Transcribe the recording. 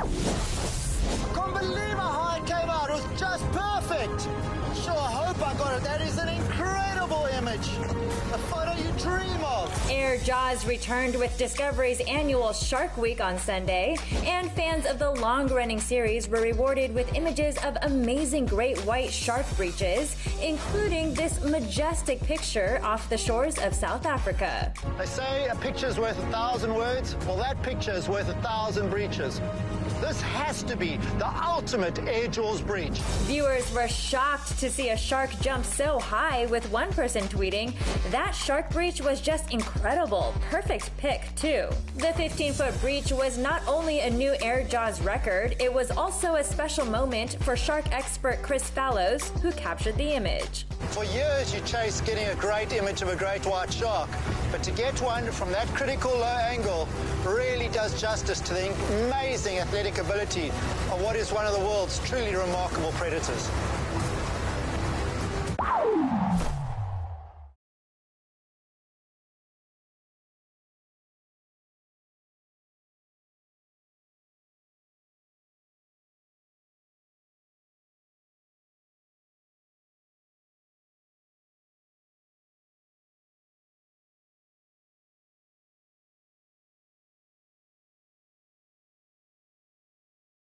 Can't believe how high it came out. It was just perfect. Sure hope I got it. That is an incredible image. A photo you dream of. Air Jaws returned with Discovery's annual Shark Week on Sunday, and fans of the long running series were rewarded with images of amazing great white shark breaches, including this majestic picture off the shores of South Africa. They say a picture's worth a thousand words. Well, that picture is worth a thousand breaches. This has to be the ultimate Air Jaws breach. Viewers were shocked to see a shark jump so high, with one person tweeting, That shark breach was just incredible. Perfect pick, too. The 15 foot breach was not only a new Air Jaws record, it was also a special moment for shark expert Chris Fallows, who captured the image. For years, you chased getting a great image of a great white shark, but to get one from that critical low angle really does justice to the amazing athletic ability of what is one of the world's truly remarkable predators.